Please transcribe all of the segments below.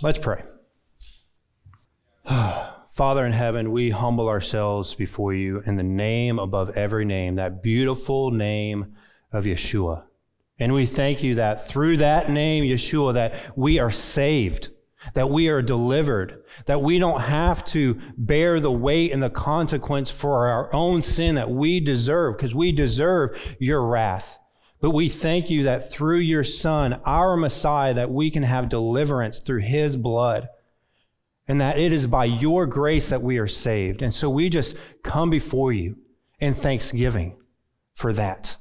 Let's pray. Father in heaven, we humble ourselves before you in the name above every name, that beautiful name of Yeshua. And we thank you that through that name, Yeshua, that we are saved, that we are delivered, that we don't have to bear the weight and the consequence for our own sin that we deserve, because we deserve your wrath. But we thank you that through your son, our Messiah, that we can have deliverance through his blood and that it is by your grace that we are saved. And so we just come before you in thanksgiving for that.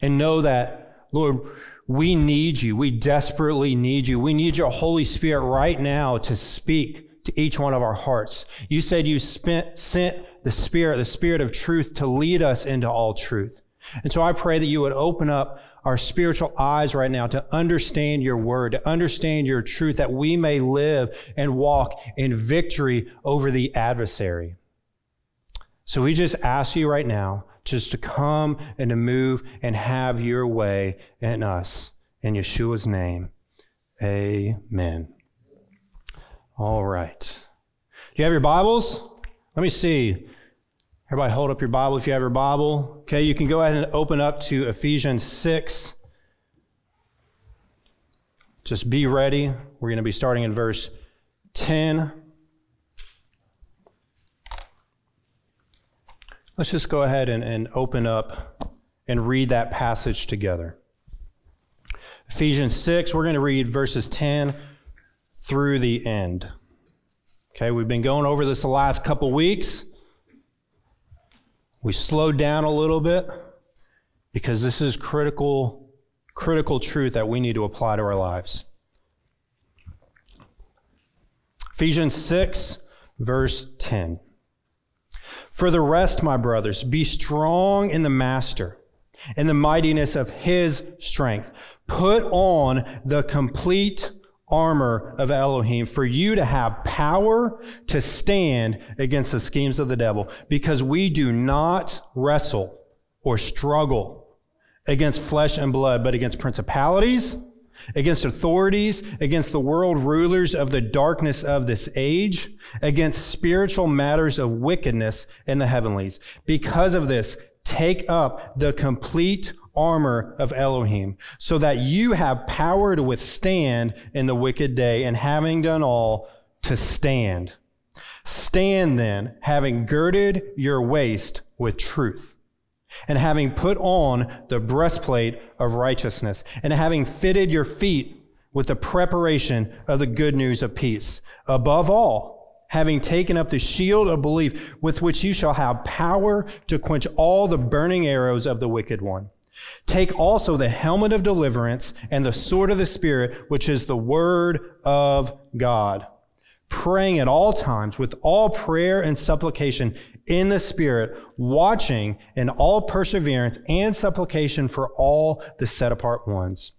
And know that, Lord, we need you. We desperately need you. We need your Holy Spirit right now to speak to each one of our hearts. You said you spent, sent the Spirit, the Spirit of truth to lead us into all truth. And so I pray that you would open up our spiritual eyes right now to understand your word, to understand your truth, that we may live and walk in victory over the adversary. So we just ask you right now just to come and to move and have your way in us. In Yeshua's name, amen. All right. Do you have your Bibles? Let me see. Everybody hold up your Bible if you have your Bible. Okay, you can go ahead and open up to Ephesians 6. Just be ready. We're going to be starting in verse 10. Let's just go ahead and, and open up and read that passage together. Ephesians 6, we're going to read verses 10 through the end. Okay, we've been going over this the last couple weeks. We slowed down a little bit because this is critical, critical truth that we need to apply to our lives. Ephesians 6, verse 10. For the rest, my brothers, be strong in the master and the mightiness of his strength. Put on the complete armor of Elohim for you to have power to stand against the schemes of the devil because we do not wrestle or struggle against flesh and blood, but against principalities, against authorities, against the world rulers of the darkness of this age, against spiritual matters of wickedness in the heavenlies. Because of this, take up the complete armor of Elohim, so that you have power to withstand in the wicked day, and having done all, to stand. Stand then, having girded your waist with truth, and having put on the breastplate of righteousness, and having fitted your feet with the preparation of the good news of peace. Above all, having taken up the shield of belief with which you shall have power to quench all the burning arrows of the wicked one. Take also the helmet of deliverance and the sword of the Spirit, which is the word of God, praying at all times with all prayer and supplication in the Spirit, watching in all perseverance and supplication for all the set apart ones.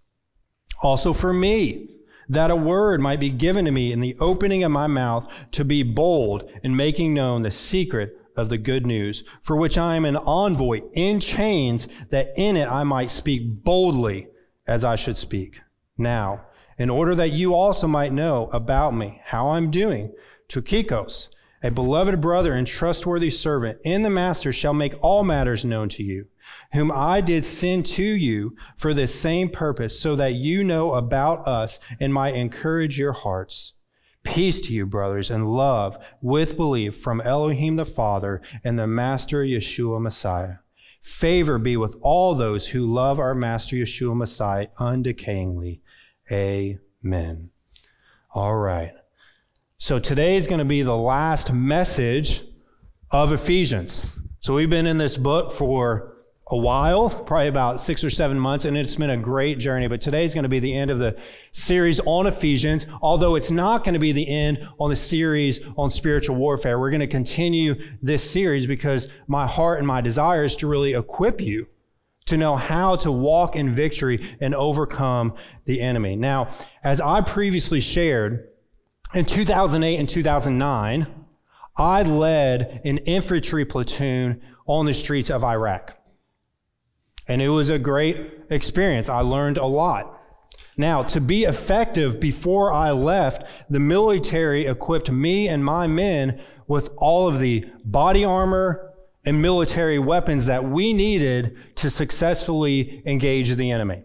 Also for me, that a word might be given to me in the opening of my mouth to be bold in making known the secret of the good news, for which I am an envoy in chains, that in it I might speak boldly as I should speak. Now, in order that you also might know about me, how I'm doing, Tychicus, a beloved brother and trustworthy servant in the master shall make all matters known to you, whom I did send to you for this same purpose, so that you know about us and might encourage your hearts. Peace to you, brothers, and love with belief from Elohim the Father and the Master Yeshua Messiah. Favor be with all those who love our Master Yeshua Messiah undecayingly. Amen. All right. So today is going to be the last message of Ephesians. So we've been in this book for a while, probably about six or seven months, and it's been a great journey. But today's going to be the end of the series on Ephesians, although it's not going to be the end on the series on spiritual warfare. We're going to continue this series because my heart and my desire is to really equip you to know how to walk in victory and overcome the enemy. Now, as I previously shared, in 2008 and 2009, I led an infantry platoon on the streets of Iraq. And it was a great experience. I learned a lot. Now, to be effective before I left, the military equipped me and my men with all of the body armor and military weapons that we needed to successfully engage the enemy.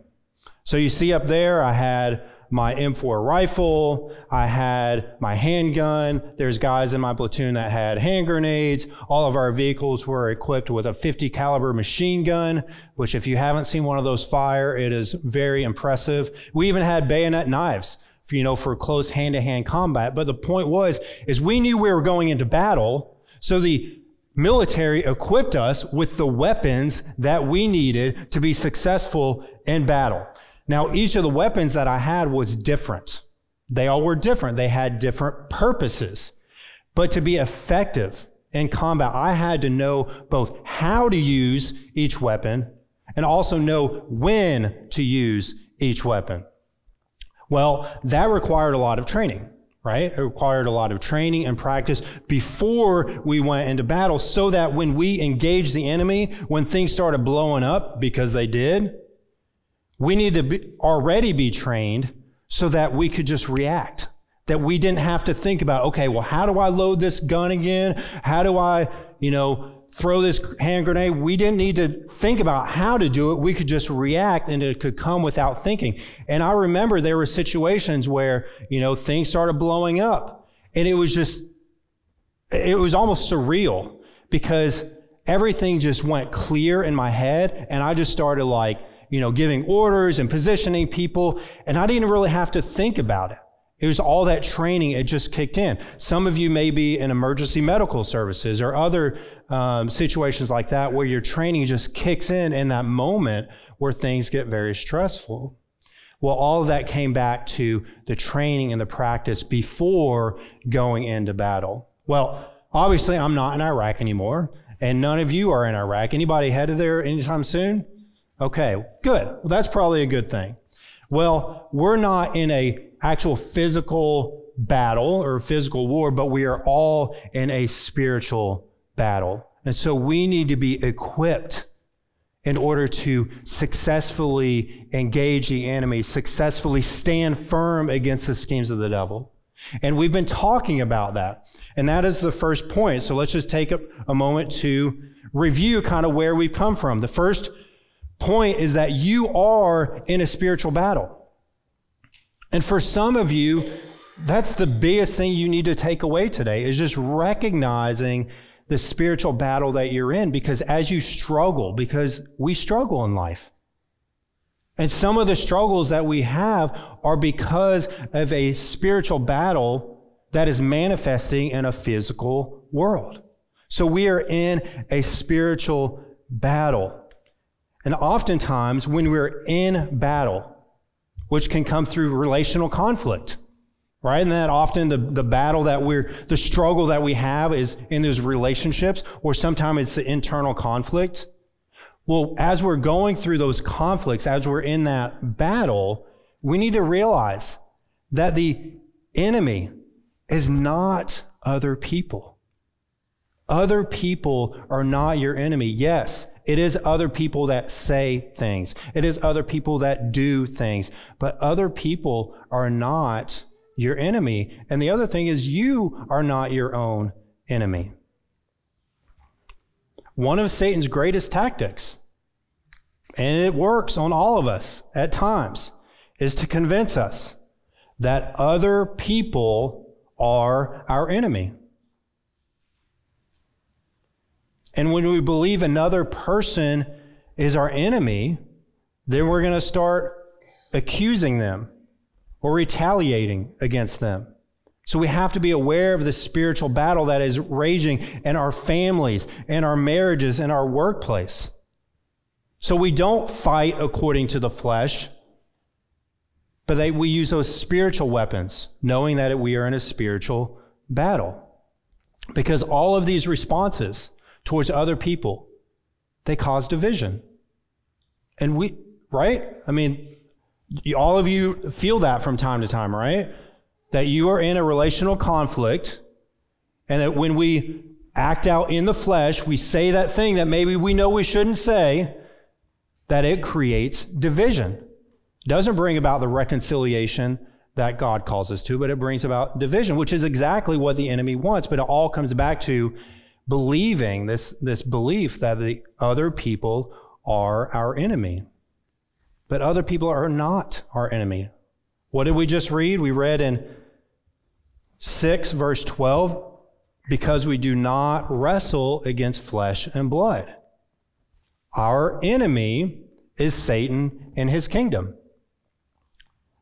So you see up there, I had my M4 rifle. I had my handgun. There's guys in my platoon that had hand grenades. All of our vehicles were equipped with a 50 caliber machine gun, which if you haven't seen one of those fire, it is very impressive. We even had bayonet knives. For, you know, for close hand to hand combat. But the point was, is we knew we were going into battle. So the military equipped us with the weapons that we needed to be successful in battle. Now, each of the weapons that I had was different. They all were different. They had different purposes. But to be effective in combat, I had to know both how to use each weapon and also know when to use each weapon. Well, that required a lot of training, right? It required a lot of training and practice before we went into battle so that when we engaged the enemy, when things started blowing up, because they did, we need to be, already be trained so that we could just react. That we didn't have to think about, okay, well, how do I load this gun again? How do I, you know, throw this hand grenade? We didn't need to think about how to do it. We could just react and it could come without thinking. And I remember there were situations where, you know, things started blowing up and it was just, it was almost surreal because everything just went clear in my head and I just started like, you know, giving orders and positioning people. And I didn't really have to think about it. It was all that training. It just kicked in. Some of you may be in emergency medical services or other um, situations like that where your training just kicks in in that moment where things get very stressful. Well, all of that came back to the training and the practice before going into battle. Well, obviously I'm not in Iraq anymore and none of you are in Iraq. Anybody headed there anytime soon? Okay, good. Well, that's probably a good thing. Well, we're not in a actual physical battle or physical war, but we are all in a spiritual battle. And so we need to be equipped in order to successfully engage the enemy, successfully stand firm against the schemes of the devil. And we've been talking about that. And that is the first point. So let's just take a, a moment to review kind of where we've come from. The first point is that you are in a spiritual battle. And for some of you, that's the biggest thing you need to take away today is just recognizing the spiritual battle that you're in because as you struggle, because we struggle in life. And some of the struggles that we have are because of a spiritual battle that is manifesting in a physical world. So we are in a spiritual battle. And oftentimes, when we're in battle, which can come through relational conflict, right? And that often the, the battle that we're, the struggle that we have is in those relationships, or sometimes it's the internal conflict. Well, as we're going through those conflicts, as we're in that battle, we need to realize that the enemy is not other people. Other people are not your enemy. Yes, it is other people that say things. It is other people that do things. But other people are not your enemy. And the other thing is you are not your own enemy. One of Satan's greatest tactics, and it works on all of us at times, is to convince us that other people are our enemy. And when we believe another person is our enemy, then we're going to start accusing them or retaliating against them. So we have to be aware of the spiritual battle that is raging in our families, in our marriages, in our workplace. So we don't fight according to the flesh, but we use those spiritual weapons, knowing that we are in a spiritual battle. Because all of these responses, towards other people, they cause division. And we, right? I mean, all of you feel that from time to time, right? That you are in a relational conflict and that when we act out in the flesh, we say that thing that maybe we know we shouldn't say, that it creates division. doesn't bring about the reconciliation that God calls us to, but it brings about division, which is exactly what the enemy wants. But it all comes back to believing this, this belief that the other people are our enemy. But other people are not our enemy. What did we just read? We read in 6 verse 12, because we do not wrestle against flesh and blood. Our enemy is Satan and his kingdom.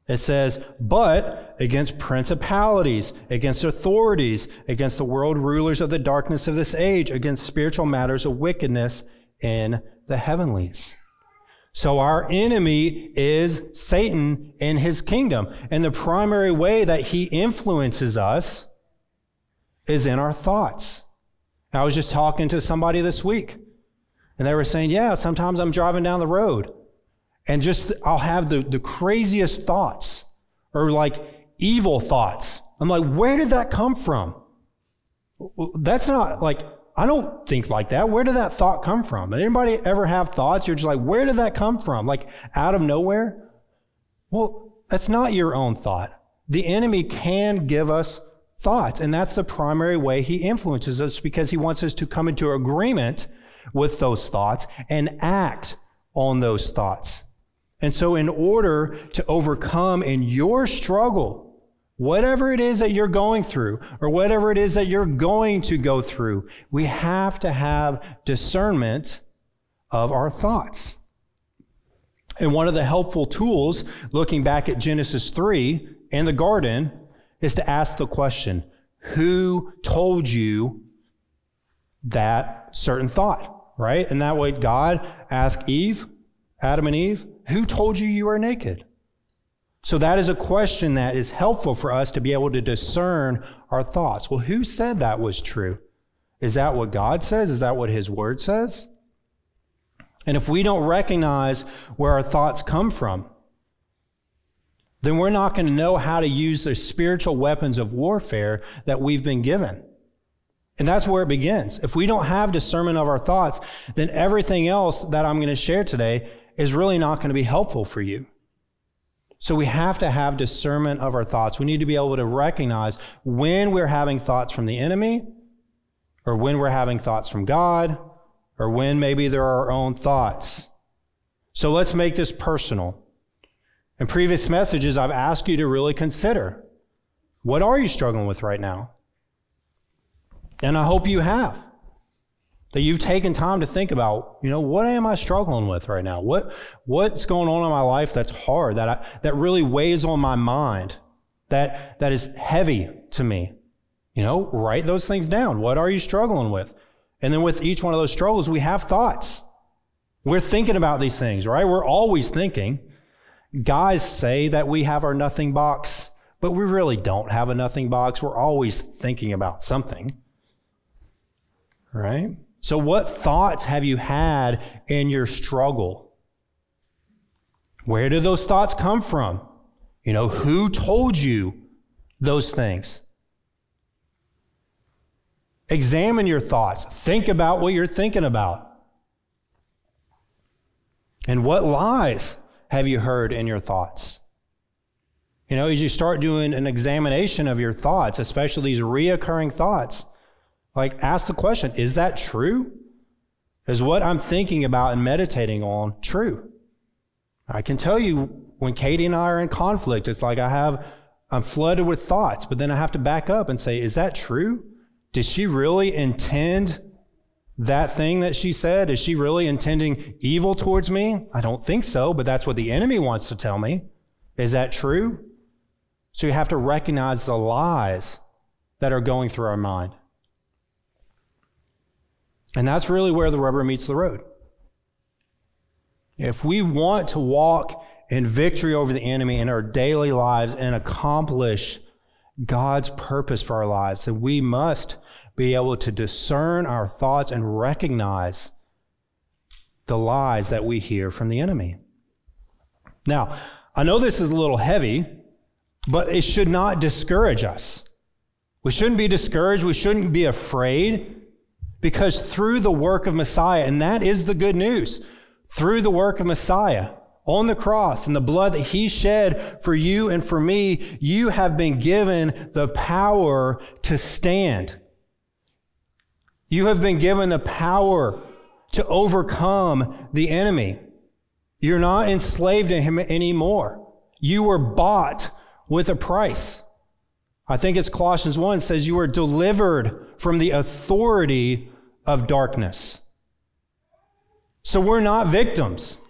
It says, but against principalities, against authorities, against the world rulers of the darkness of this age, against spiritual matters of wickedness in the heavenlies. So our enemy is Satan and his kingdom. And the primary way that he influences us is in our thoughts. I was just talking to somebody this week and they were saying, yeah, sometimes I'm driving down the road and just I'll have the, the craziest thoughts or like evil thoughts. I'm like, where did that come from? That's not like, I don't think like that. Where did that thought come from? Anybody ever have thoughts? You're just like, where did that come from? Like out of nowhere? Well, that's not your own thought. The enemy can give us thoughts, and that's the primary way he influences us because he wants us to come into agreement with those thoughts and act on those thoughts. And so in order to overcome in your struggle, whatever it is that you're going through or whatever it is that you're going to go through, we have to have discernment of our thoughts. And one of the helpful tools, looking back at Genesis 3 in the garden, is to ask the question, who told you that certain thought, right? And that way God asked Eve, Adam and Eve, who told you you are naked? So that is a question that is helpful for us to be able to discern our thoughts. Well, who said that was true? Is that what God says? Is that what his word says? And if we don't recognize where our thoughts come from, then we're not going to know how to use the spiritual weapons of warfare that we've been given. And that's where it begins. If we don't have discernment of our thoughts, then everything else that I'm going to share today is really not going to be helpful for you. So we have to have discernment of our thoughts. We need to be able to recognize when we're having thoughts from the enemy or when we're having thoughts from God or when maybe they're our own thoughts. So let's make this personal. In previous messages, I've asked you to really consider what are you struggling with right now? And I hope you have that you've taken time to think about, you know, what am I struggling with right now? What, what's going on in my life that's hard, that I, that really weighs on my mind, that, that is heavy to me? You know, write those things down. What are you struggling with? And then with each one of those struggles, we have thoughts. We're thinking about these things, right? We're always thinking. Guys say that we have our nothing box, but we really don't have a nothing box. We're always thinking about something, right? So, what thoughts have you had in your struggle? Where did those thoughts come from? You know, who told you those things? Examine your thoughts. Think about what you're thinking about. And what lies have you heard in your thoughts? You know, as you start doing an examination of your thoughts, especially these reoccurring thoughts, like, ask the question, is that true? Is what I'm thinking about and meditating on true? I can tell you when Katie and I are in conflict, it's like I have, I'm flooded with thoughts, but then I have to back up and say, is that true? Did she really intend that thing that she said? Is she really intending evil towards me? I don't think so, but that's what the enemy wants to tell me. Is that true? So you have to recognize the lies that are going through our mind. And that's really where the rubber meets the road. If we want to walk in victory over the enemy in our daily lives and accomplish God's purpose for our lives, then we must be able to discern our thoughts and recognize the lies that we hear from the enemy. Now, I know this is a little heavy, but it should not discourage us. We shouldn't be discouraged. We shouldn't be afraid because through the work of Messiah, and that is the good news, through the work of Messiah, on the cross and the blood that he shed for you and for me, you have been given the power to stand. You have been given the power to overcome the enemy. You're not enslaved to him anymore. You were bought with a price. I think it's Colossians 1 says you were delivered from the authority of darkness. So we're not victims.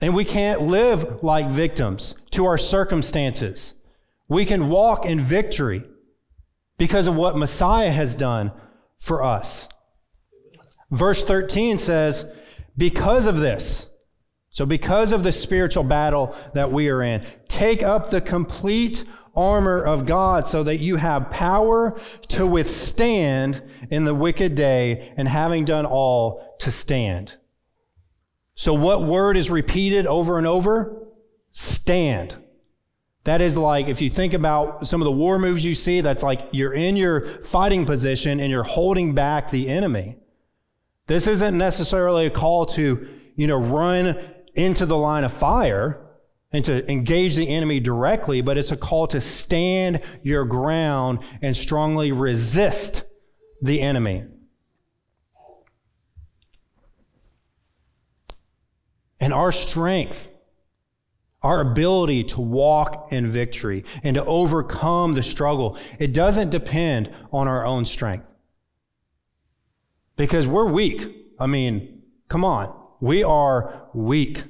And we can't live like victims to our circumstances. We can walk in victory because of what Messiah has done for us. Verse 13 says, because of this, so because of the spiritual battle that we are in, take up the complete armor of God so that you have power to withstand in the wicked day and having done all to stand. So what word is repeated over and over? Stand. That is like, if you think about some of the war moves you see, that's like you're in your fighting position and you're holding back the enemy. This isn't necessarily a call to, you know, run into the line of fire and to engage the enemy directly, but it's a call to stand your ground and strongly resist the enemy. And our strength our ability to walk in victory and to overcome the struggle, it doesn't depend on our own strength. Because we're weak. I mean, come on. We are weak.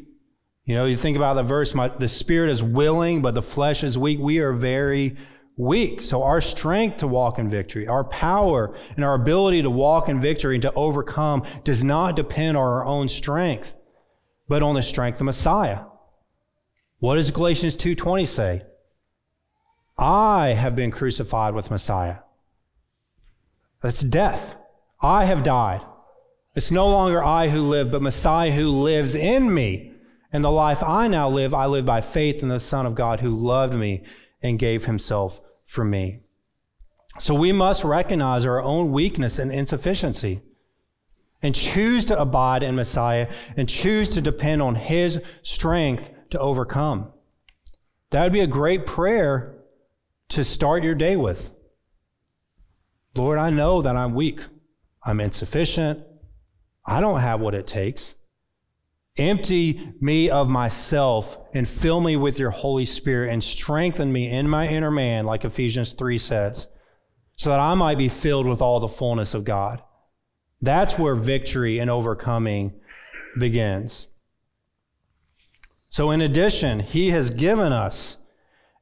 You know, you think about the verse, my, the spirit is willing, but the flesh is weak. We are very weak. So our strength to walk in victory, our power and our ability to walk in victory and to overcome does not depend on our own strength, but on the strength of Messiah. What does Galatians 2:20 say? I have been crucified with Messiah. That's death. I have died. It's no longer I who live, but Messiah who lives in me. And the life I now live, I live by faith in the Son of God who loved me and gave himself for me. So we must recognize our own weakness and insufficiency and choose to abide in Messiah and choose to depend on his strength to overcome. That would be a great prayer to start your day with. Lord, I know that I'm weak. I'm insufficient. I don't have what it takes. Empty me of myself and fill me with your Holy Spirit and strengthen me in my inner man, like Ephesians 3 says, so that I might be filled with all the fullness of God. That's where victory and overcoming begins. So, in addition, he has given us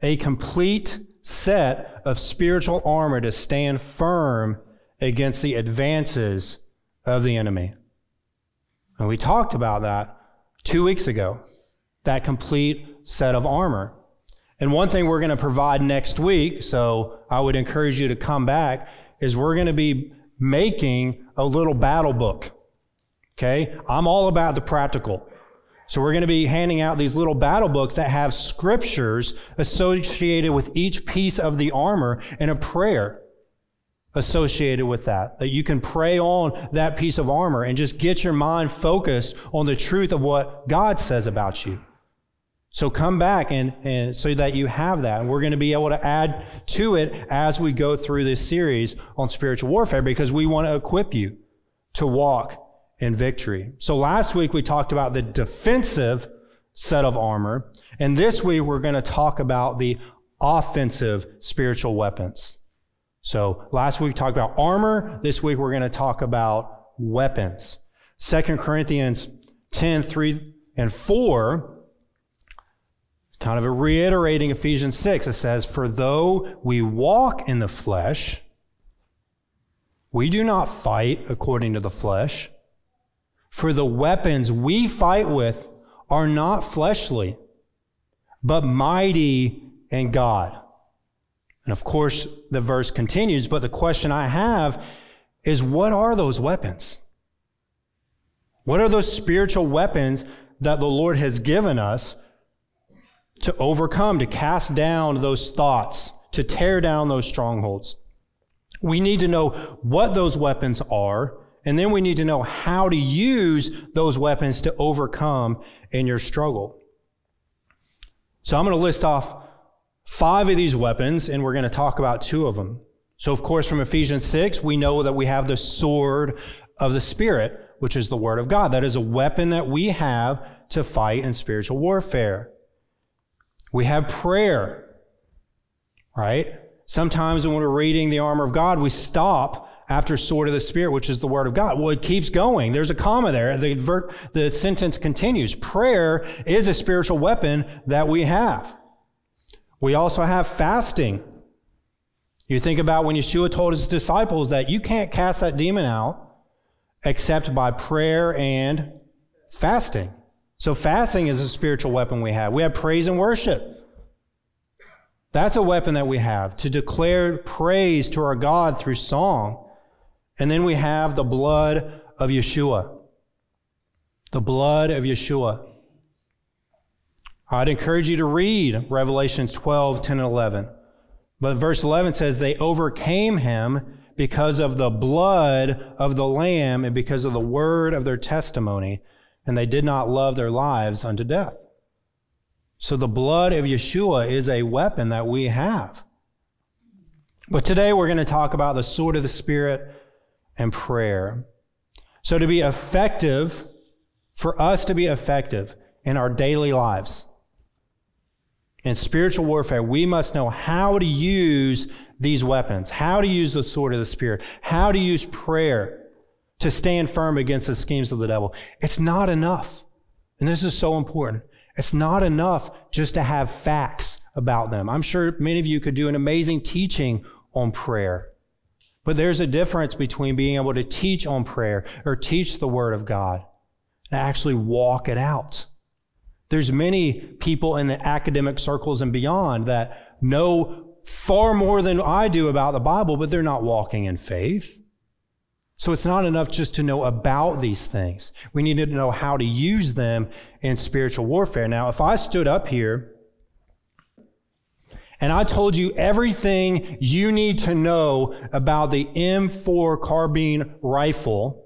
a complete set of spiritual armor to stand firm against the advances of the enemy. And we talked about that two weeks ago, that complete set of armor. And one thing we're going to provide next week, so I would encourage you to come back, is we're going to be making a little battle book. Okay? I'm all about the practical. So we're going to be handing out these little battle books that have scriptures associated with each piece of the armor and a prayer associated with that. That you can pray on that piece of armor and just get your mind focused on the truth of what God says about you. So come back and, and so that you have that. And we're going to be able to add to it as we go through this series on spiritual warfare because we want to equip you to walk in victory. So last week we talked about the defensive set of armor. And this week we're going to talk about the offensive spiritual weapons. So last week we talked about armor. This week we're going to talk about weapons. Second Corinthians 10, 3 and 4 kind of a reiterating Ephesians 6. It says, For though we walk in the flesh, we do not fight according to the flesh. For the weapons we fight with are not fleshly, but mighty in God. And of course, the verse continues, but the question I have is what are those weapons? What are those spiritual weapons that the Lord has given us to overcome, to cast down those thoughts, to tear down those strongholds? We need to know what those weapons are and then we need to know how to use those weapons to overcome in your struggle. So I'm going to list off five of these weapons, and we're going to talk about two of them. So, of course, from Ephesians 6, we know that we have the sword of the Spirit, which is the Word of God. That is a weapon that we have to fight in spiritual warfare. We have prayer, right? Sometimes when we're reading the armor of God, we stop after sword of the Spirit, which is the Word of God. Well, it keeps going. There's a comma there. The, ver- the sentence continues. Prayer is a spiritual weapon that we have. We also have fasting. You think about when Yeshua told his disciples that you can't cast that demon out except by prayer and fasting. So fasting is a spiritual weapon we have. We have praise and worship. That's a weapon that we have to declare praise to our God through song. And then we have the blood of Yeshua. The blood of Yeshua. I'd encourage you to read Revelations 12, 10, and 11. But verse 11 says, They overcame him because of the blood of the Lamb and because of the word of their testimony, and they did not love their lives unto death. So the blood of Yeshua is a weapon that we have. But today we're going to talk about the sword of the Spirit and prayer. So to be effective, for us to be effective in our daily lives, in spiritual warfare, we must know how to use these weapons, how to use the sword of the Spirit, how to use prayer to stand firm against the schemes of the devil. It's not enough. And this is so important. It's not enough just to have facts about them. I'm sure many of you could do an amazing teaching on prayer. But there's a difference between being able to teach on prayer or teach the Word of God and actually walk it out. There's many people in the academic circles and beyond that know far more than I do about the Bible, but they're not walking in faith. So it's not enough just to know about these things. We need to know how to use them in spiritual warfare. Now, if I stood up here and I told you everything you need to know about the M4 carbine rifle,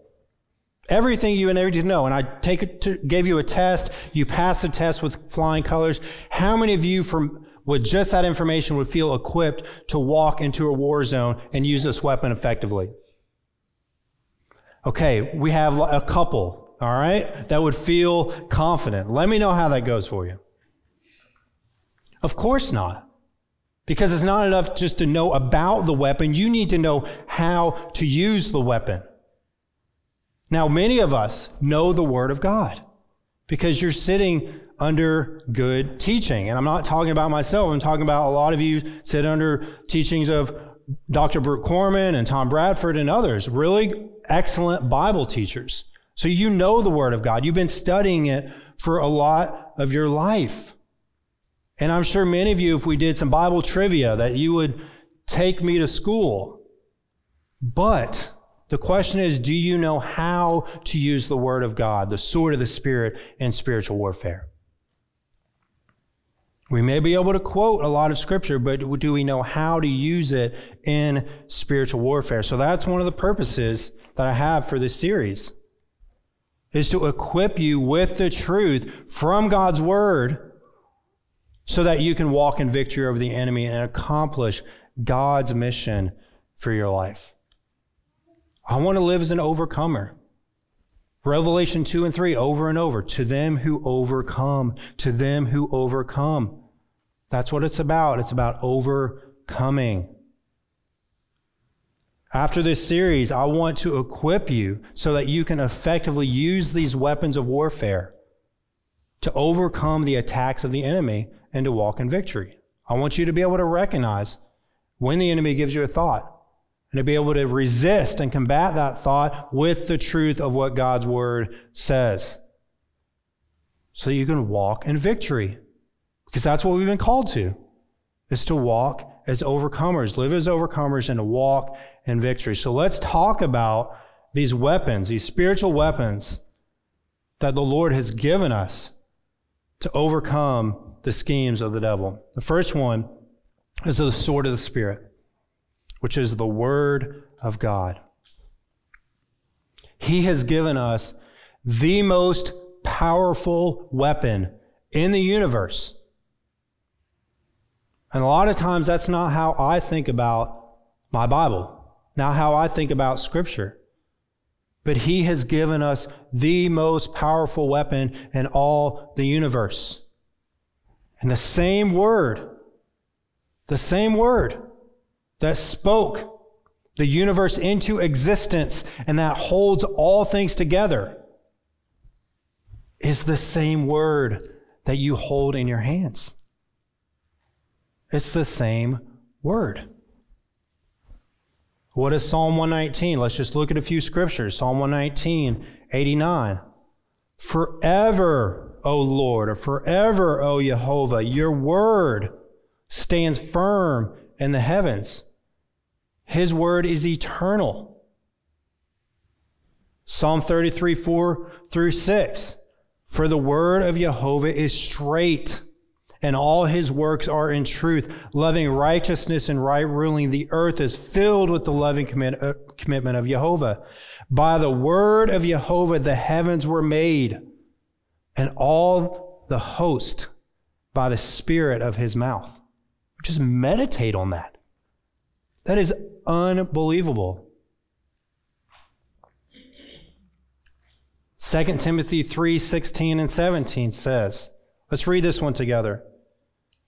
Everything you need to know. And I take it to, gave you a test. You passed the test with flying colors. How many of you from, with just that information would feel equipped to walk into a war zone and use this weapon effectively? Okay, we have a couple, all right, that would feel confident. Let me know how that goes for you. Of course not. Because it's not enough just to know about the weapon. You need to know how to use the weapon. Now, many of us know the Word of God because you're sitting under good teaching. And I'm not talking about myself. I'm talking about a lot of you sit under teachings of Dr. Brooke Corman and Tom Bradford and others, really excellent Bible teachers. So you know the Word of God. You've been studying it for a lot of your life. And I'm sure many of you, if we did some Bible trivia, that you would take me to school. But the question is, do you know how to use the word of God, the sword of the spirit in spiritual warfare? We may be able to quote a lot of scripture, but do we know how to use it in spiritual warfare? So that's one of the purposes that I have for this series is to equip you with the truth from God's word so that you can walk in victory over the enemy and accomplish God's mission for your life. I want to live as an overcomer. Revelation 2 and 3 over and over. To them who overcome, to them who overcome. That's what it's about. It's about overcoming. After this series, I want to equip you so that you can effectively use these weapons of warfare to overcome the attacks of the enemy and to walk in victory. I want you to be able to recognize when the enemy gives you a thought and to be able to resist and combat that thought with the truth of what God's word says. So you can walk in victory. Because that's what we've been called to, is to walk as overcomers, live as overcomers and to walk in victory. So let's talk about these weapons, these spiritual weapons that the Lord has given us to overcome the schemes of the devil. The first one is the sword of the Spirit which is the Word of God. He has given us the most powerful weapon in the universe And a lot of times that's not how I think about my Bible, not how I think about Scripture. But He has given us the most powerful weapon in all the universe. And the same Word, the same Word that spoke the universe into existence and that holds all things together is the same word that you hold in your hands. It's the same word. What is Psalm 119? Let's just look at a few scriptures. Psalm 119, 89. Forever, O Lord, or forever, O Jehovah, your word stands firm in the heavens. His word is eternal. Psalm 33, 4 through 6. For the word of Jehovah is straight, and all his works are in truth, loving righteousness and right ruling. The earth is filled with the loving commit, uh, commitment of Jehovah. By the word of Jehovah, the heavens were made, and all the host by the spirit of his mouth. Just meditate on that. That is unbelievable. 2 Timothy 3 16 and 17 says, let's read this one together.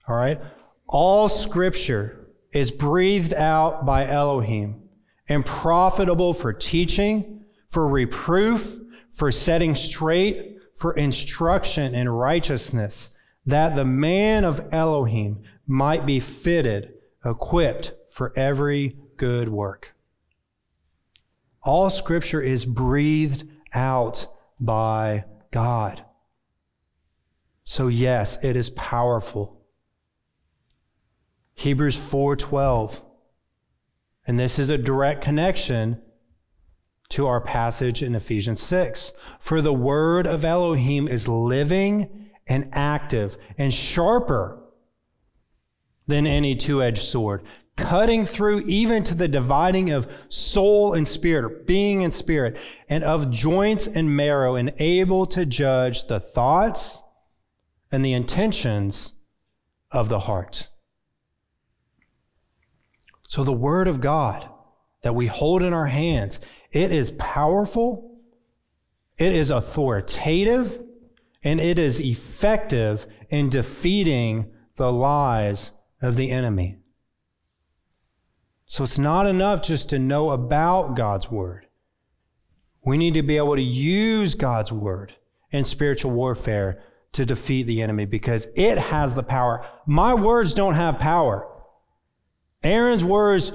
All right. All scripture is breathed out by Elohim and profitable for teaching, for reproof, for setting straight, for instruction in righteousness, that the man of Elohim might be fitted, equipped for every good work. All scripture is breathed out by God. So yes, it is powerful. Hebrews 4:12. And this is a direct connection to our passage in Ephesians 6. For the word of Elohim is living and active and sharper than any two-edged sword, cutting through even to the dividing of soul and spirit, being and spirit, and of joints and marrow, and able to judge the thoughts and the intentions of the heart. So the word of God that we hold in our hands, it is powerful, it is authoritative, and it is effective in defeating the lies of the enemy. So it's not enough just to know about God's word. We need to be able to use God's word in spiritual warfare to defeat the enemy because it has the power. My words don't have power. Aaron's words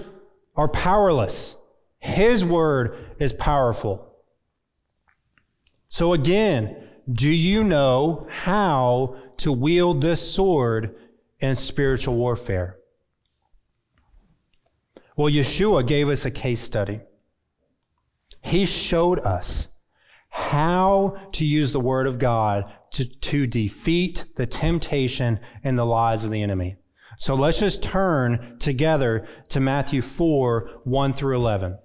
are powerless. His word is powerful. So again, do you know how to wield this sword in spiritual warfare? Well, Yeshua gave us a case study. He showed us how to use the word of God to, to defeat the temptation and the lies of the enemy. So let's just turn together to Matthew 4, 1 through 11.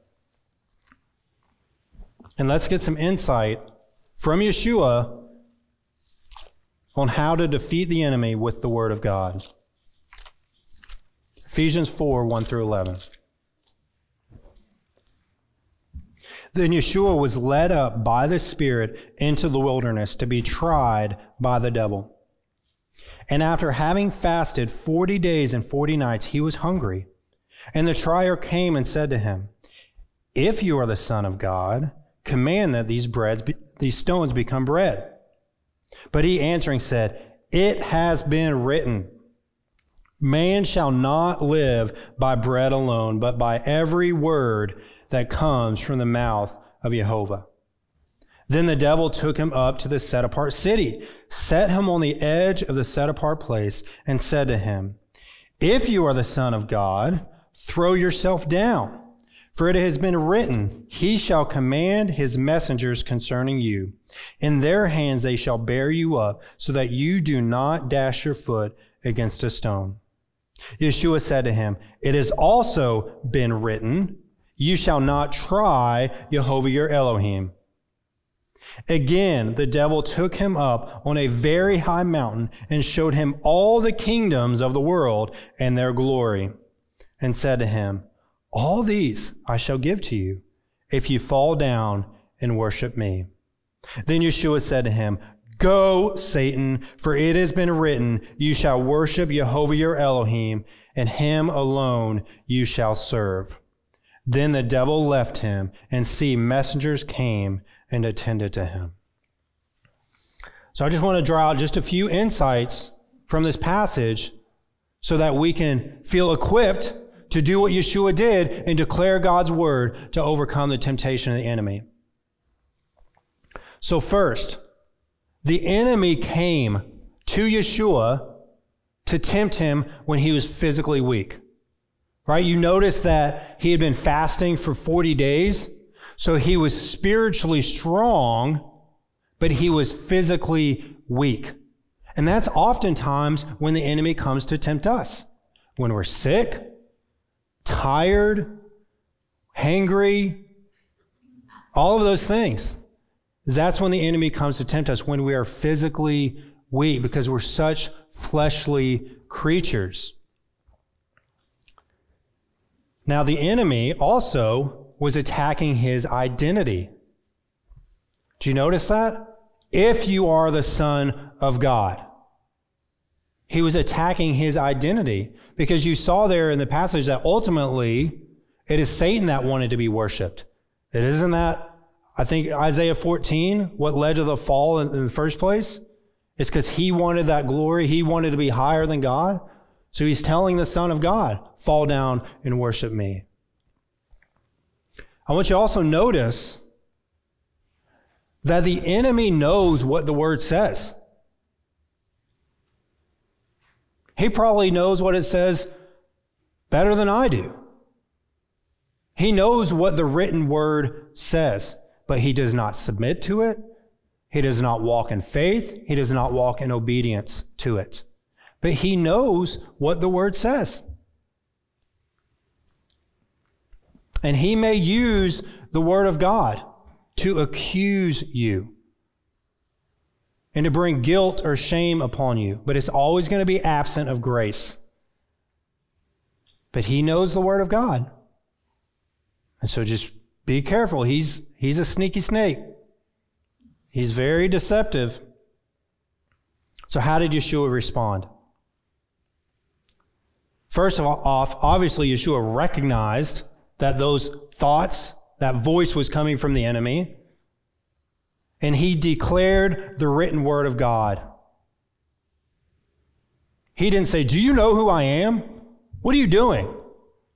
And let's get some insight from Yeshua on how to defeat the enemy with the word of God. Ephesians 4, 1 through 11. Then Yeshua was led up by the Spirit into the wilderness to be tried by the devil. And after having fasted 40 days and 40 nights, he was hungry. And the trier came and said to him, If you are the Son of God, command that these breads, be, these stones become bread. But he answering said, It has been written, Man shall not live by bread alone, but by every word that comes from the mouth of Jehovah. Then the devil took him up to the set apart city, set him on the edge of the set apart place, and said to him, If you are the Son of God, throw yourself down. For it has been written, He shall command His messengers concerning you. In their hands they shall bear you up, so that you do not dash your foot against a stone. Yeshua said to him, It has also been written, you shall not try Jehovah your Elohim. Again, the devil took him up on a very high mountain and showed him all the kingdoms of the world and their glory, and said to him, All these I shall give to you if you fall down and worship me. Then Yeshua said to him, Go, Satan, for it has been written, You shall worship Jehovah your Elohim, and him alone you shall serve. Then the devil left him, and see, messengers came and attended to him. So I just want to draw out just a few insights from this passage so that we can feel equipped to do what Yeshua did and declare God's word to overcome the temptation of the enemy. So first, the enemy came to Yeshua to tempt him when he was physically weak. Right? You notice that he had been fasting for 40 days. So he was spiritually strong, but he was physically weak. And that's oftentimes when the enemy comes to tempt us. When we're sick, tired, hangry, all of those things. That's when the enemy comes to tempt us, when we are physically weak, because we're such fleshly creatures. Now, the enemy also was attacking his identity. Do you notice that? If you are the Son of God. He was attacking his identity because you saw there in the passage that ultimately it is Satan that wanted to be worshiped. It isn't that I think Isaiah 14, what led to the fall in, in the first place, is because he wanted that glory. He wanted to be higher than God. So he's telling the Son of God, fall down and worship me. I want you to also notice that the enemy knows what the word says. He probably knows what it says better than I do. He knows what the written word says but he does not submit to it. He does not walk in faith. He does not walk in obedience to it. But he knows what the word says. And he may use the word of God to accuse you and to bring guilt or shame upon you, but it's always going to be absent of grace. But he knows the word of God. And so just be careful. He's, he's a sneaky snake. He's very deceptive. So how did Yeshua respond? First of all, off, obviously Yeshua recognized that those thoughts, that voice was coming from the enemy. And he declared the written word of God. He didn't say, do you know who I am? What are you doing?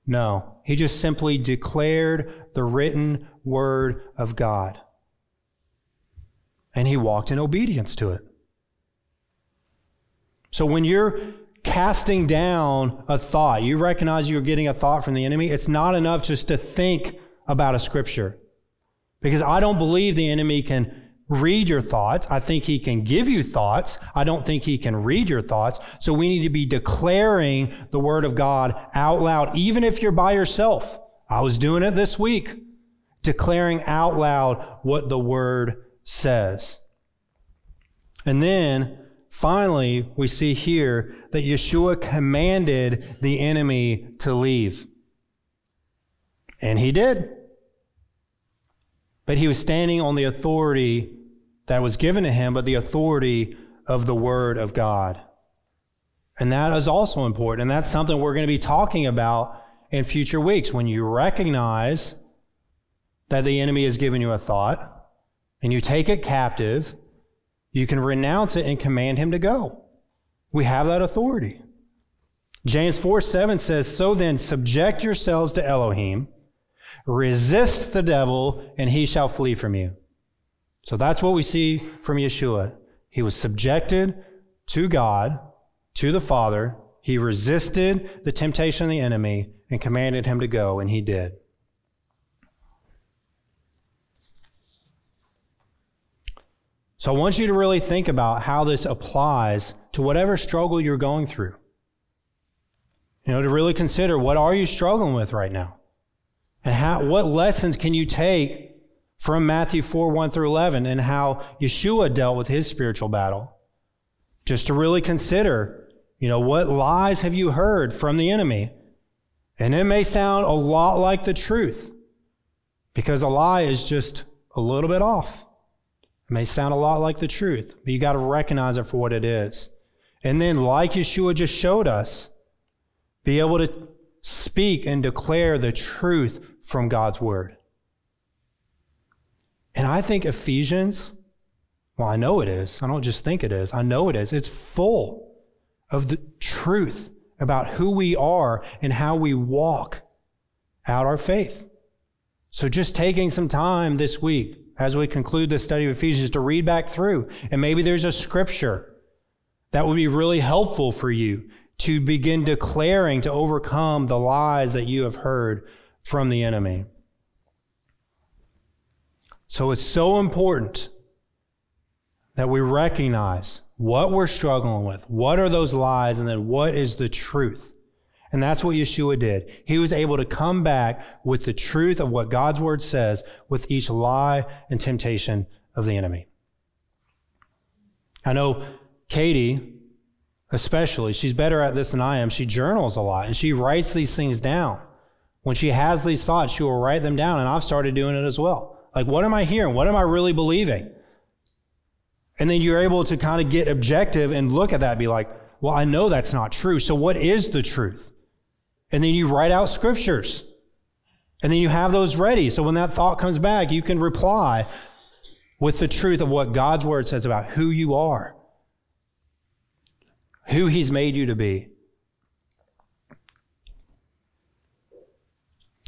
No. He just simply declared the written word of God. And he walked in obedience to it. So when you're casting down a thought, you recognize you're getting a thought from the enemy, it's not enough just to think about a scripture. Because I don't believe the enemy can read your thoughts. I think he can give you thoughts. I don't think he can read your thoughts. So we need to be declaring the word of God out loud, even if you're by yourself. I was doing it this week, declaring out loud what the word says. And then finally, we see here that Yeshua commanded the enemy to leave. And he did. But he was standing on the authority that was given to him, but the authority of the Word of God. And that is also important. And that's something we're going to be talking about in future weeks. When you recognize that the enemy has given you a thought and you take it captive, you can renounce it and command him to go. We have that authority. James 4 7 says, So then, subject yourselves to Elohim, resist the devil, and he shall flee from you. So that's what we see from Yeshua. He was subjected to God, to the Father. He resisted the temptation of the enemy and commanded him to go, and he did. So I want you to really think about how this applies to whatever struggle you're going through. You know, to really consider what are you struggling with right now? And how, what lessons can you take from Matthew 4, 1 through 11 and how Yeshua dealt with his spiritual battle. Just to really consider, you know, what lies have you heard from the enemy? And it may sound a lot like the truth because a lie is just a little bit off. It may sound a lot like the truth, but you got to recognize it for what it is. And then, like Yeshua just showed us, be able to speak and declare the truth from God's word. And I think Ephesians, well, I know it is. I don't just think it is. I know it is. It's full of the truth about who we are and how we walk out our faith. So just taking some time this week as we conclude the study of Ephesians to read back through, and maybe there's a scripture that would be really helpful for you to begin declaring to overcome the lies that you have heard from the enemy. So it's so important that we recognize what we're struggling with, what are those lies, and then what is the truth. And that's what Yeshua did. He was able to come back with the truth of what God's word says with each lie and temptation of the enemy. I know Katie, especially, she's better at this than I am. She journals a lot and she writes these things down. When she has these thoughts, she will write them down, and I've started doing it as well. Like, what am I hearing? What am I really believing? And then you're able to kind of get objective and look at that and be like, well, I know that's not true. So what is the truth? And then you write out scriptures. And then you have those ready. So when that thought comes back, you can reply with the truth of what God's word says about who you are, who he's made you to be.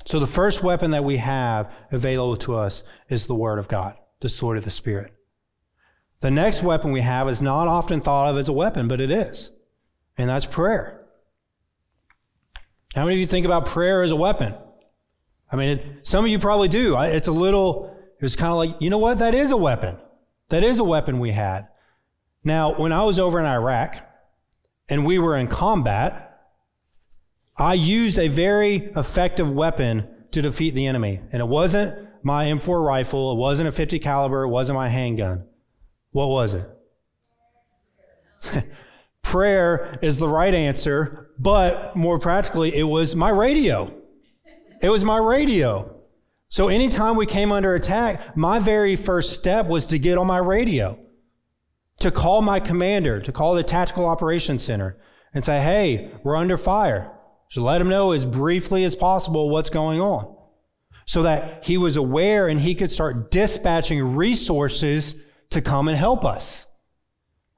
So the first weapon that we have available to us is the Word of God, the sword of the Spirit. The next weapon we have is not often thought of as a weapon, but it is. And that's prayer. How many of you think about prayer as a weapon? I mean, some of you probably do. It's a little, it was kind of like, you know what? That is a weapon. That is a weapon we had. Now, when I was over in Iraq and we were in combat, I used a very effective weapon to defeat the enemy. And it wasn't my M4 rifle. It wasn't a 50 caliber. It wasn't my handgun. What was it? Prayer is the right answer, but more practically, it was my radio. It was my radio. So anytime we came under attack, my very first step was to get on my radio, to call my commander, to call the tactical operations center and say, Hey, we're under fire. So let him know as briefly as possible what's going on so that he was aware and he could start dispatching resources to come and help us.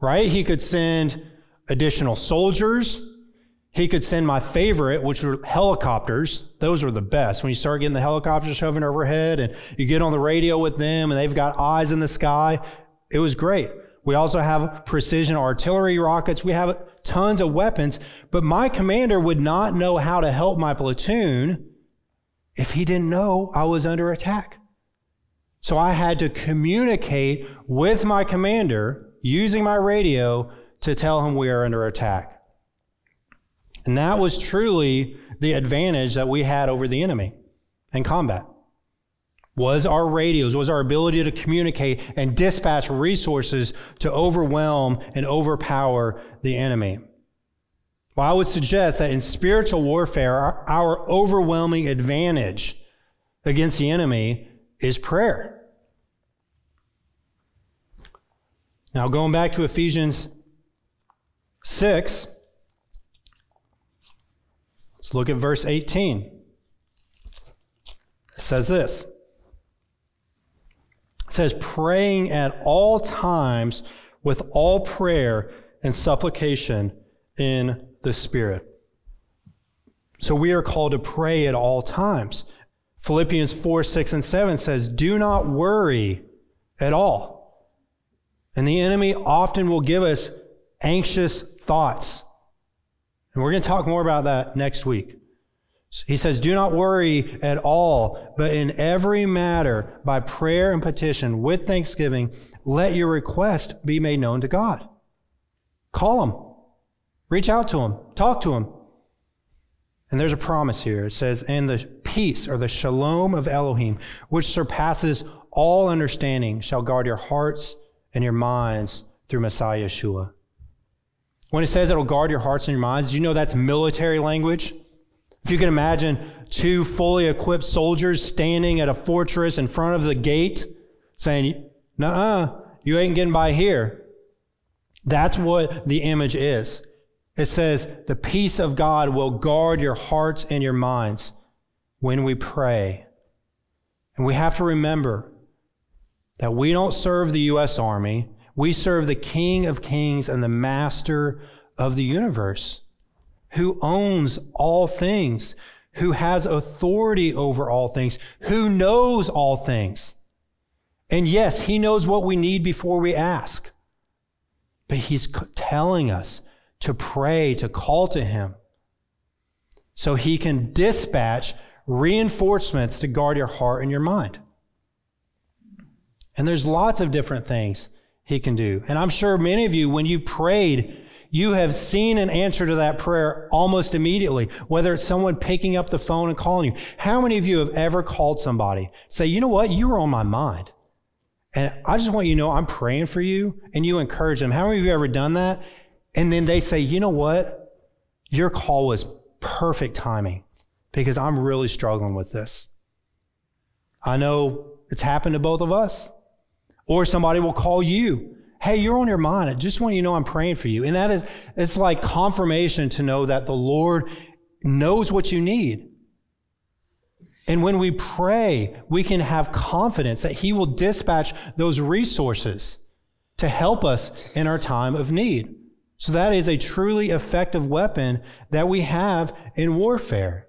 Right? He could send additional soldiers. He could send my favorite, which were helicopters. Those were the best. When you start getting the helicopters hovering overhead and you get on the radio with them and they've got eyes in the sky, it was great. We also have precision artillery rockets. We have tons of weapons, but my commander would not know how to help my platoon if he didn't know I was under attack. So I had to communicate with my commander using my radio to tell him we are under attack. And that was truly the advantage that we had over the enemy in combat was our radios, was our ability to communicate and dispatch resources to overwhelm and overpower the enemy. Well, I would suggest that in spiritual warfare, our, our overwhelming advantage against the enemy is prayer. Now, going back to Ephesians 6, let's look at verse 18. It says this It says praying at all times with all prayer and supplication in the Spirit. So we are called to pray at all times. Philippians 4, 6, and 7 says, Do not worry at all. And the enemy often will give us anxious thoughts. And we're going to talk more about that next week. He says, Do not worry at all, but in every matter, by prayer and petition, with thanksgiving, let your request be made known to God. Call him. Reach out to him. Talk to him. And there's a promise here. It says, And the peace or the shalom of Elohim, which surpasses all understanding shall guard your hearts and your minds through Messiah Yeshua. When it says it'll guard your hearts and your minds, you know that's military language? If you can imagine two fully equipped soldiers standing at a fortress in front of the gate saying, nah, you ain't getting by here. That's what the image is. It says, the peace of God will guard your hearts and your minds when we pray. And we have to remember that we don't serve the U.S. Army. We serve the King of Kings and the Master of the universe who owns all things, who has authority over all things, who knows all things. And yes, he knows what we need before we ask. But he's telling us to pray, to call to him so he can dispatch reinforcements to guard your heart and your mind. And there's lots of different things he can do. And I'm sure many of you, when you prayed, you have seen an answer to that prayer almost immediately, whether it's someone picking up the phone and calling you. How many of you have ever called somebody, say, you know what? You were on my mind. And I just want you to know I'm praying for you and you encourage them. How many of you ever done that? And then they say, you know what? Your call was perfect timing because I'm really struggling with this. I know it's happened to both of us. Or somebody will call you. Hey, you're on your mind. I just want you to know I'm praying for you. And that is, it's like confirmation to know that the Lord knows what you need. And when we pray, we can have confidence that He will dispatch those resources to help us in our time of need. So that is a truly effective weapon that we have in warfare.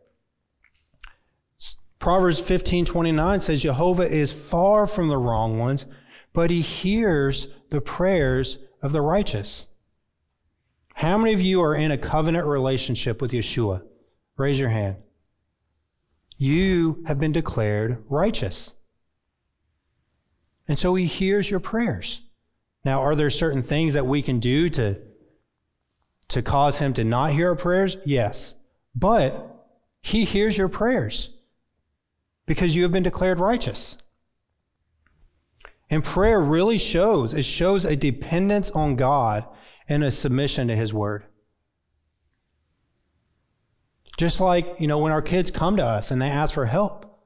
Proverbs 15, 29 says, Jehovah is far from the wrong ones, but he hears the prayers of the righteous. How many of you are in a covenant relationship with Yeshua? Raise your hand. You have been declared righteous. And so he hears your prayers. Now, are there certain things that we can do to, to cause him to not hear our prayers? Yes. But he hears your prayers because you have been declared righteous. And prayer really shows, it shows a dependence on God and a submission to his word. Just like, you know, when our kids come to us and they ask for help.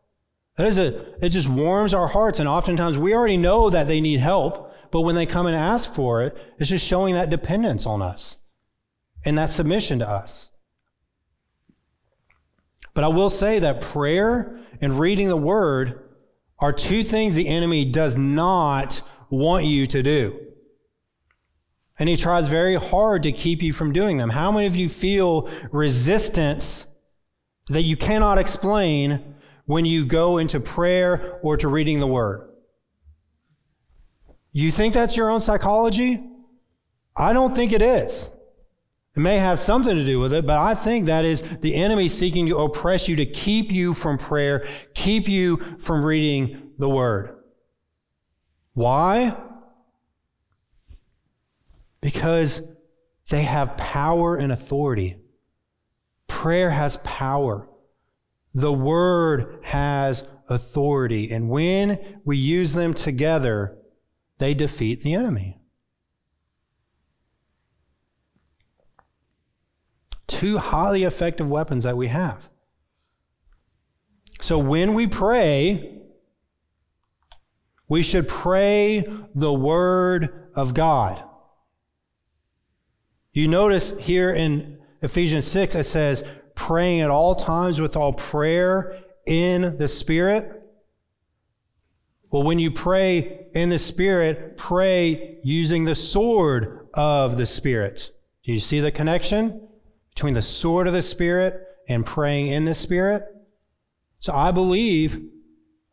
That is a, it just warms our hearts. And oftentimes we already know that they need help, but when they come and ask for it, it's just showing that dependence on us and that submission to us. But I will say that prayer and reading the word are two things the enemy does not want you to do. And he tries very hard to keep you from doing them. How many of you feel resistance that you cannot explain when you go into prayer or to reading the word? You think that's your own psychology? I don't think it is. It may have something to do with it, but I think that is the enemy seeking to oppress you to keep you from prayer, keep you from reading the word. Why? Because they have power and authority. Prayer has power. The word has authority. And when we use them together, they defeat the enemy. Two highly effective weapons that we have. So when we pray, we should pray the Word of God. You notice here in Ephesians 6, it says, praying at all times with all prayer in the Spirit. Well, when you pray in the Spirit, pray using the sword of the Spirit. Do you see the connection? Between the sword of the Spirit and praying in the Spirit. So I believe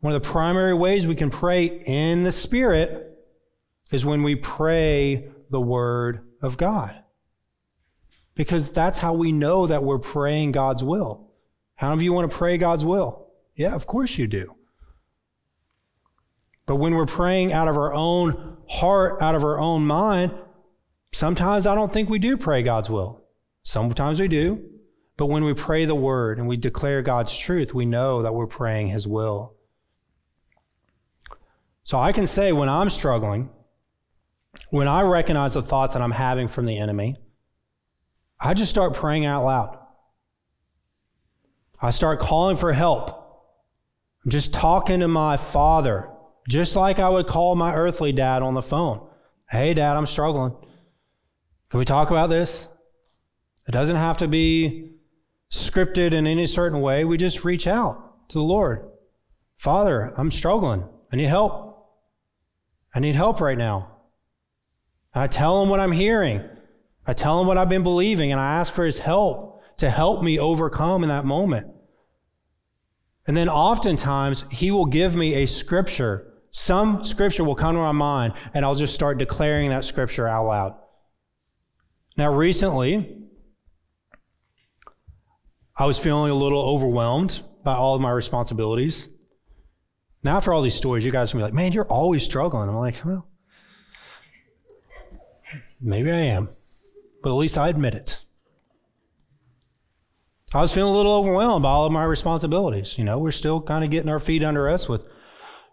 one of the primary ways we can pray in the Spirit is when we pray the Word of God. Because that's how we know that we're praying God's will. How many of you want to pray God's will? Yeah, of course you do. But when we're praying out of our own heart, out of our own mind, sometimes I don't think we do pray God's will. Sometimes we do, but when we pray the word and we declare God's truth, we know that we're praying his will. So I can say when I'm struggling, when I recognize the thoughts that I'm having from the enemy, I just start praying out loud. I start calling for help. I'm just talking to my father, just like I would call my earthly dad on the phone. Hey, dad, I'm struggling. Can we talk about this? It doesn't have to be scripted in any certain way. We just reach out to the Lord. Father, I'm struggling. I need help. I need help right now. I tell him what I'm hearing. I tell him what I've been believing and I ask for his help to help me overcome in that moment. And then oftentimes he will give me a scripture. Some scripture will come to my mind and I'll just start declaring that scripture out loud. Now recently, I was feeling a little overwhelmed by all of my responsibilities. Now, after all these stories, you guys can be like, man, you're always struggling. I'm like, well, maybe I am, but at least I admit it. I was feeling a little overwhelmed by all of my responsibilities. You know, we're still kind of getting our feet under us with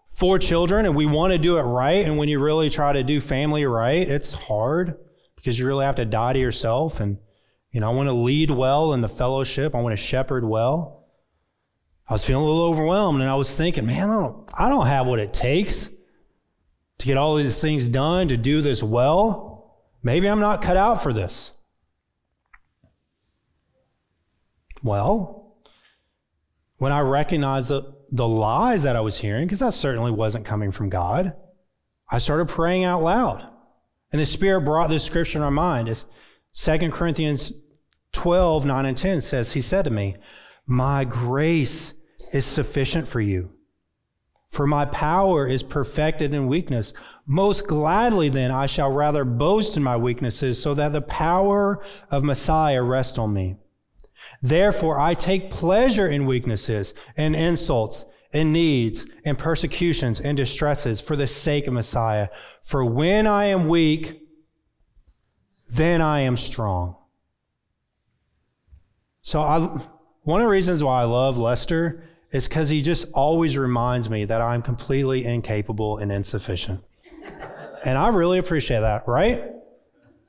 four children and we want to do it right. And when you really try to do family right, it's hard because you really have to die to yourself and you know, I want to lead well in the fellowship. I want to shepherd well. I was feeling a little overwhelmed and I was thinking, man, I don't, I don't have what it takes to get all these things done, to do this well. Maybe I'm not cut out for this. Well, when I recognized the, the lies that I was hearing, because that certainly wasn't coming from God, I started praying out loud. And the Spirit brought this scripture in our mind. It's 2 Corinthians 12, 9 and 10 says, He said to me, My grace is sufficient for you. For my power is perfected in weakness. Most gladly then I shall rather boast in my weaknesses so that the power of Messiah rest on me. Therefore I take pleasure in weaknesses and insults and needs and persecutions and distresses for the sake of Messiah. For when I am weak, then I am strong. So I, one of the reasons why I love Lester is because he just always reminds me that I'm completely incapable and insufficient. and I really appreciate that, right?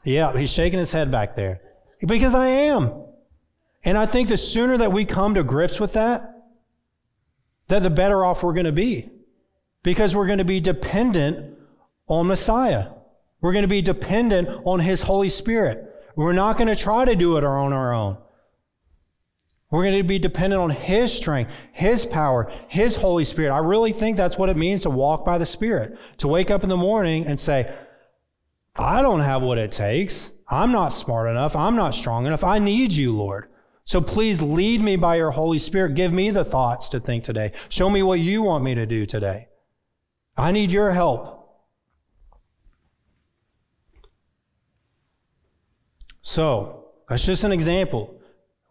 Yeah, he's shaking his head back there. Because I am. And I think the sooner that we come to grips with that, that the better off we're going to be. Because we're going to be dependent on Messiah. We're going to be dependent on His Holy Spirit. We're not going to try to do it on our own. We're going to be dependent on His strength, His power, His Holy Spirit. I really think that's what it means to walk by the Spirit. To wake up in the morning and say, I don't have what it takes. I'm not smart enough. I'm not strong enough. I need you, Lord. So please lead me by your Holy Spirit. Give me the thoughts to think today. Show me what you want me to do today. I need your help. So, that's just an example.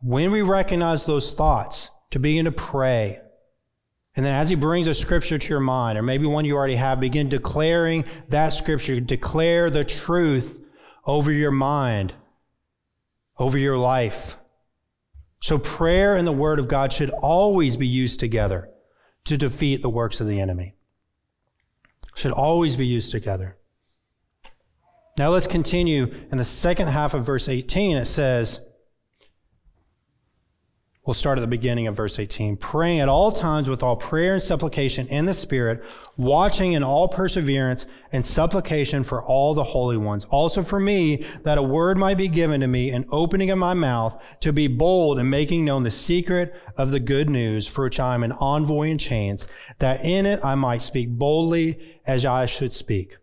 When we recognize those thoughts, to begin to pray. And then as he brings a scripture to your mind, or maybe one you already have, begin declaring that scripture. Declare the truth over your mind, over your life. So prayer and the word of God should always be used together to defeat the works of the enemy. Should always be used together. Now let's continue in the second half of verse 18. It says, We'll start at the beginning of verse 18. Praying at all times with all prayer and supplication in the Spirit, watching in all perseverance and supplication for all the holy ones. Also for me, that a word might be given to me, an opening of my mouth, to be bold in making known the secret of the good news, for which I am an envoy in chains, that in it I might speak boldly as I should speak.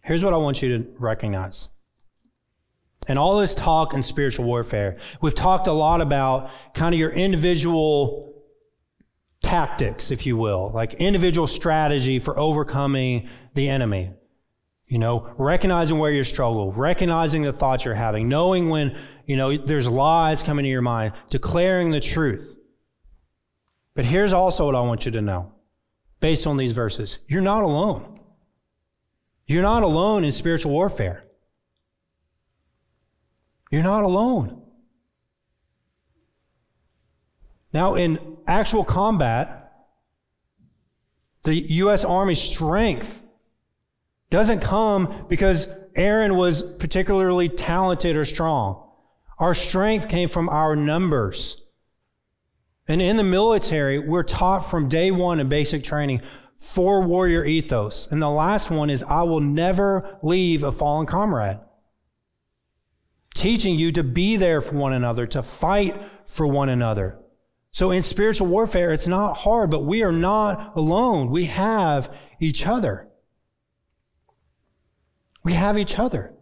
Here's what I want you to recognize. And all this talk in spiritual warfare, we've talked a lot about kind of your individual tactics, if you will, like individual strategy for overcoming the enemy. You know, recognizing where you struggle, recognizing the thoughts you're having, knowing when, you know, there's lies coming to your mind, declaring the truth. But here's also what I want you to know based on these verses. You're not alone. You're not alone in spiritual warfare. You're not alone. Now, in actual combat, The U.S. Army strength doesn't come because Aaron was particularly talented or strong. Our strength came from our numbers. And in the military, we're taught from day one in basic training four warrior ethos. And the last one is I will never leave a fallen comrade. Teaching you to be there for one another, to fight for one another. So in spiritual warfare, it's not hard, but we are not alone. We have each other. We have each other.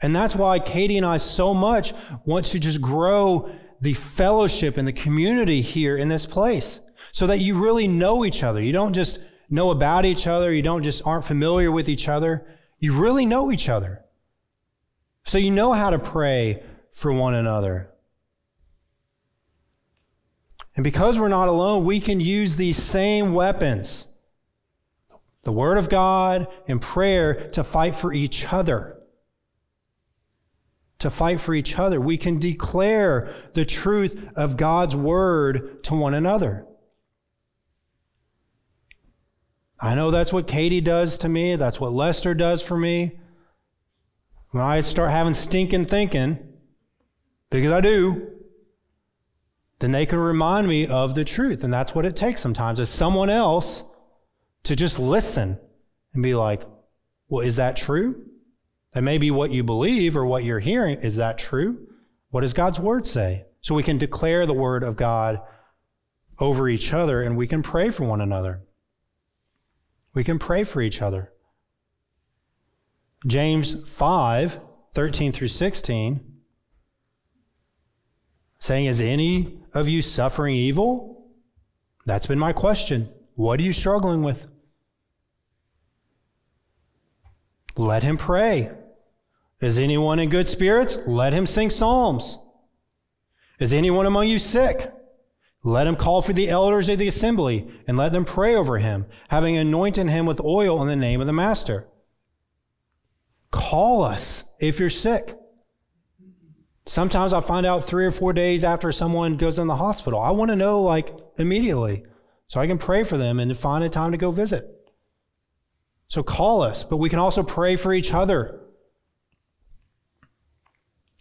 And that's why Katie and I so much want to just grow the fellowship and the community here in this place so that you really know each other. You don't just know about each other. You don't just aren't familiar with each other. You really know each other. So you know how to pray for one another. And because we're not alone, we can use these same weapons the Word of God and prayer to fight for each other. To fight for each other. We can declare the truth of God's Word to one another. I know that's what Katie does to me. That's what Lester does for me. When I start having stinking thinking, because I do, then they can remind me of the truth. And that's what it takes sometimes is someone else to just listen and be like, well, is that true? That may be what you believe or what you're hearing. Is that true? What does God's word say? So we can declare the word of God over each other and we can pray for one another. We can pray for each other. James 5, 13 through 16, saying, Is any of you suffering evil? That's been my question. What are you struggling with? Let him pray. Is anyone in good spirits? Let him sing psalms. Is anyone among you sick? Let him call for the elders of the assembly and let them pray over him, having anointed him with oil in the name of the master. Call us if you're sick. Sometimes I find out three or four days after someone goes in the hospital. I want to know like immediately so I can pray for them and find a time to go visit. So call us, but we can also pray for each other.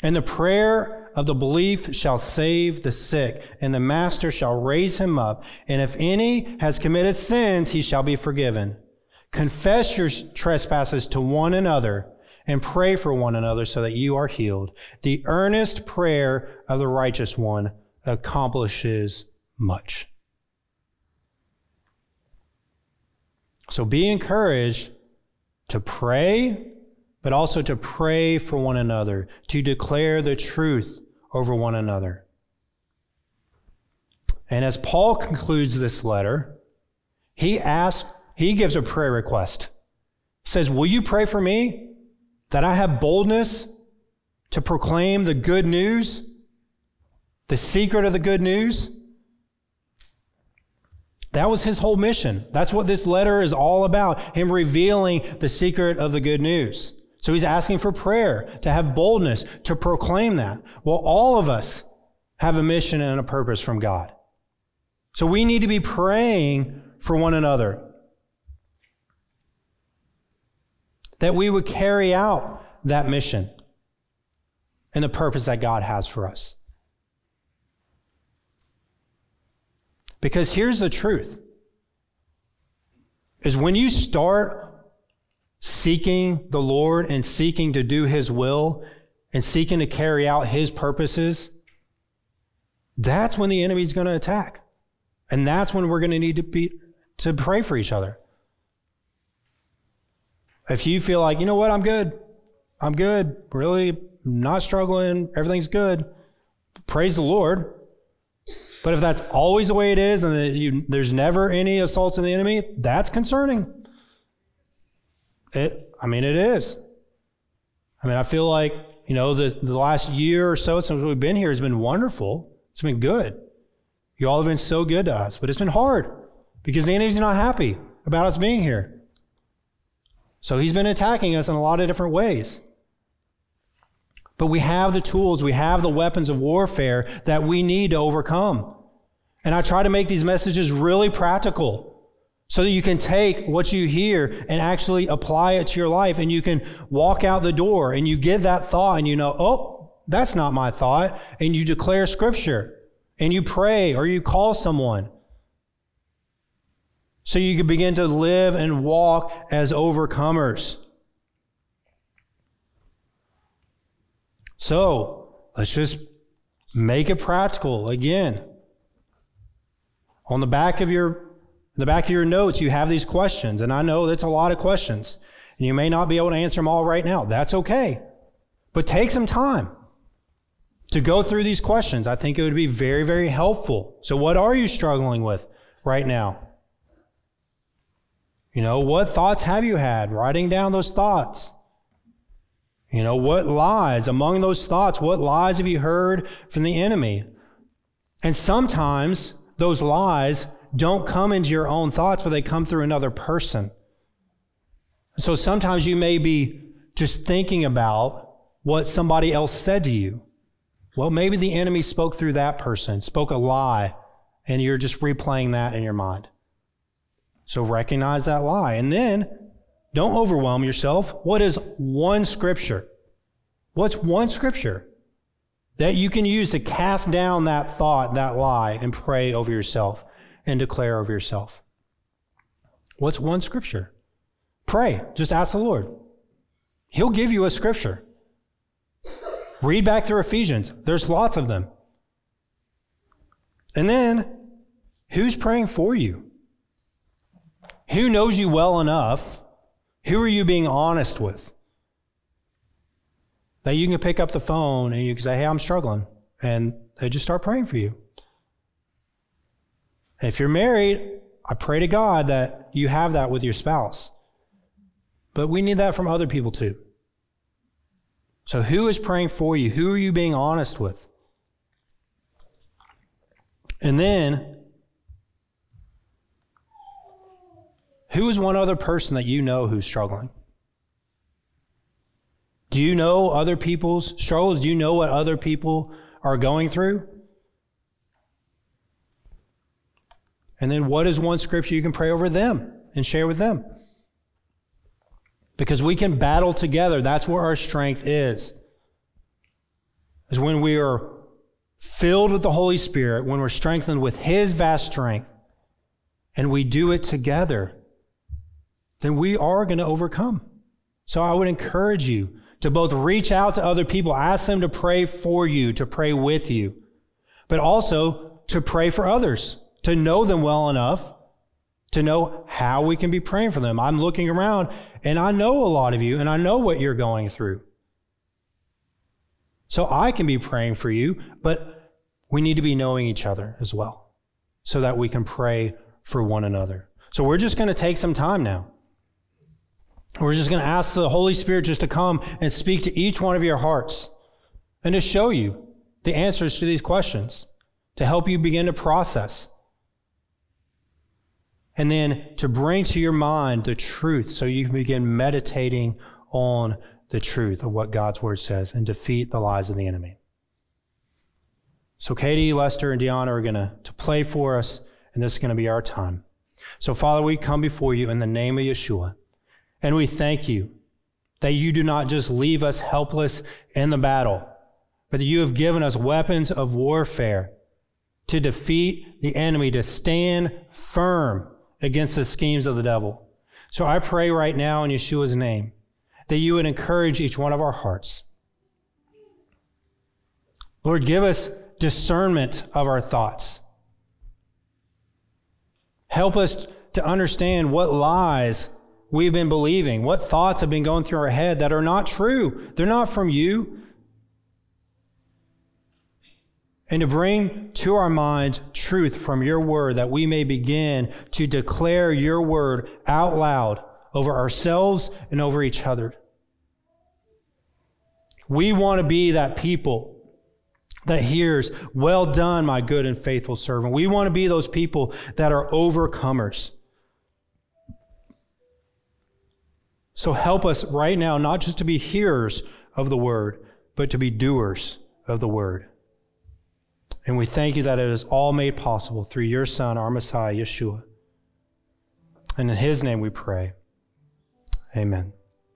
And the prayer of the belief shall save the sick, and the master shall raise him up. And if any has committed sins, he shall be forgiven. Confess your trespasses to one another and pray for one another so that you are healed. The earnest prayer of the righteous one accomplishes much. So be encouraged to pray, but also to pray for one another, to declare the truth over one another. And as Paul concludes this letter, he asks, he gives a prayer request. He says, Will you pray for me that I have boldness to proclaim the good news, the secret of the good news? That was his whole mission. That's what this letter is all about. Him revealing the secret of the good news. So he's asking for prayer, to have boldness, to proclaim that. Well, all of us have a mission and a purpose from God. So we need to be praying for one another. That we would carry out that mission and the purpose that God has for us. Because here's the truth is when you start seeking the Lord and seeking to do his will and seeking to carry out his purposes, that's when the enemy's going to attack. And that's when we're going to need to be to pray for each other. If you feel like, you know what, I'm good. I'm good. Really not struggling. Everything's good. Praise the Lord. But if that's always the way it is and you, there's never any assaults on the enemy, that's concerning. It, I mean, it is. I mean, I feel like, you know, the, the last year or so since we've been here has been wonderful. It's been good. You all have been so good to us, but it's been hard because the enemy's not happy about us being here. So he's been attacking us in a lot of different ways. But we have the tools, we have the weapons of warfare that we need to overcome. And I try to make these messages really practical so that you can take what you hear and actually apply it to your life and you can walk out the door and you get that thought and you know, oh, that's not my thought. And you declare scripture and you pray or you call someone. So you can begin to live and walk as overcomers. So let's just make it practical again. On the back of your the back of your notes, you have these questions, and I know that's a lot of questions, and you may not be able to answer them all right now. That's okay. But take some time to go through these questions. I think it would be very, very helpful. So what are you struggling with right now? You know, what thoughts have you had? Writing down those thoughts. You know, what lies among those thoughts, what lies have you heard from the enemy? And sometimes those lies don't come into your own thoughts, but they come through another person. So sometimes you may be just thinking about what somebody else said to you. Well, maybe the enemy spoke through that person, spoke a lie, and you're just replaying that in your mind. So recognize that lie. And then don't overwhelm yourself. What is one scripture? What's one scripture that you can use to cast down that thought, that lie, and pray over yourself? and declare over yourself. What's one scripture? Pray. Just ask the Lord. He'll give you a scripture. Read back through Ephesians. There's lots of them. And then, who's praying for you? Who knows you well enough? Who are you being honest with? That you can pick up the phone and you can say, Hey, I'm struggling. And they just start praying for you. If you're married, I pray to God that you have that with your spouse. But we need that from other people too. So who is praying for you? Who are you being honest with? And then, who is one other person that you know who's struggling? Do you know other people's struggles? Do you know what other people are going through? And then what is one scripture you can pray over them and share with them? Because we can battle together. That's where our strength is. Is when we are filled with the Holy Spirit, when we're strengthened with His vast strength, and we do it together, then we are going to overcome. So I would encourage you to both reach out to other people, ask them to pray for you, to pray with you, but also to pray for others to know them well enough to know how we can be praying for them. I'm looking around and I know a lot of you and I know what you're going through. So I can be praying for you, but we need to be knowing each other as well so that we can pray for one another. So we're just going to take some time now. We're just going to ask the Holy Spirit just to come and speak to each one of your hearts and to show you the answers to these questions, to help you begin to process and then to bring to your mind the truth so you can begin meditating on the truth of what God's word says and defeat the lies of the enemy. So Katie, Lester, and Deanna are going to, to play for us, and this is going to be our time. So Father, we come before you in the name of Yeshua, and we thank you that you do not just leave us helpless in the battle, but that you have given us weapons of warfare to defeat the enemy, to stand firm against the schemes of the devil. So I pray right now in Yeshua's name that you would encourage each one of our hearts. Lord, give us discernment of our thoughts. Help us to understand what lies we've been believing, what thoughts have been going through our head that are not true. They're not from you. and to bring to our minds truth from your word that we may begin to declare your word out loud over ourselves and over each other. We want to be that people that hears, well done, my good and faithful servant. We want to be those people that are overcomers. So help us right now, not just to be hearers of the word, but to be doers of the word. And we thank you that it is all made possible through your Son, our Messiah, Yeshua. And in his name we pray. Amen.